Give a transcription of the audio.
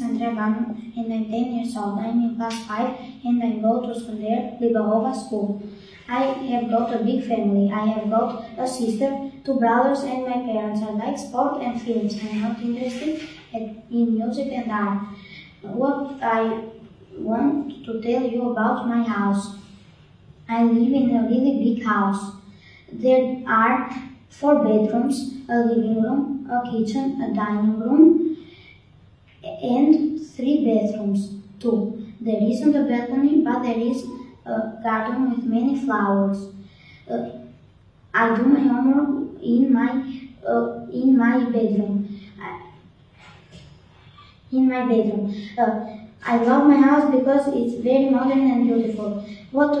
Bano and I'm 10 years old. I'm in class 5 and I go to school Skonder Libarova school. I have got a big family. I have got a sister, two brothers and my parents. I like sport and films. I'm not interested in music and art. What I want to tell you about my house. I live in a really big house. There are four bedrooms, a living room, a kitchen, a dining room, and three bathrooms. Two. There isn't a balcony, but there is a garden with many flowers. Uh, I do my homework in my uh, in my bedroom. In my bedroom. Uh, I love my house because it's very modern and beautiful. What